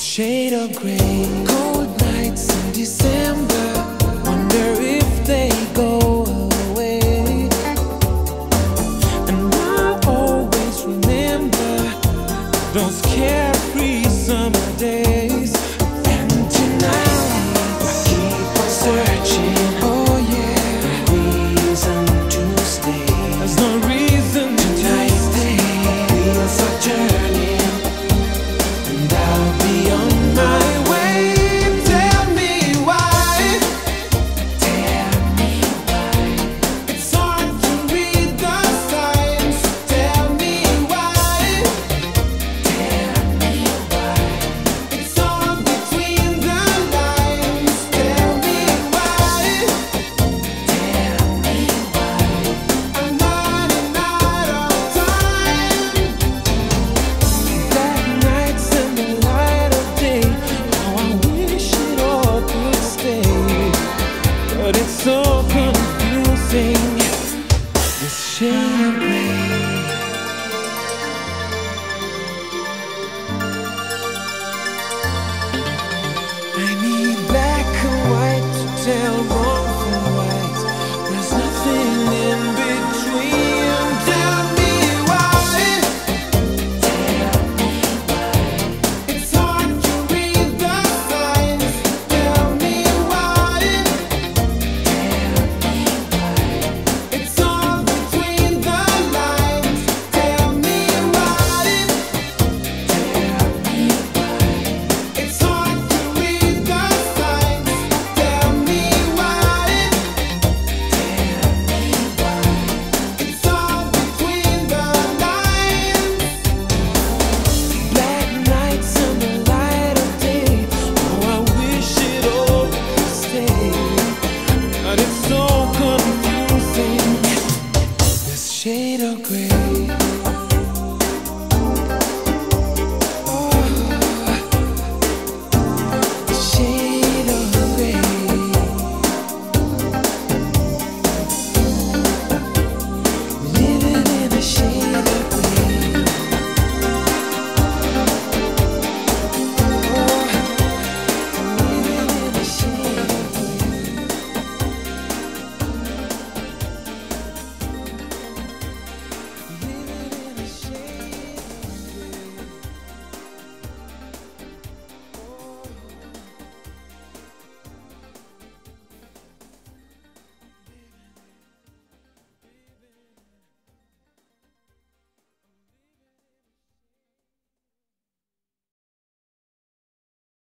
shade of gray. Cold nights in December. shade of gray.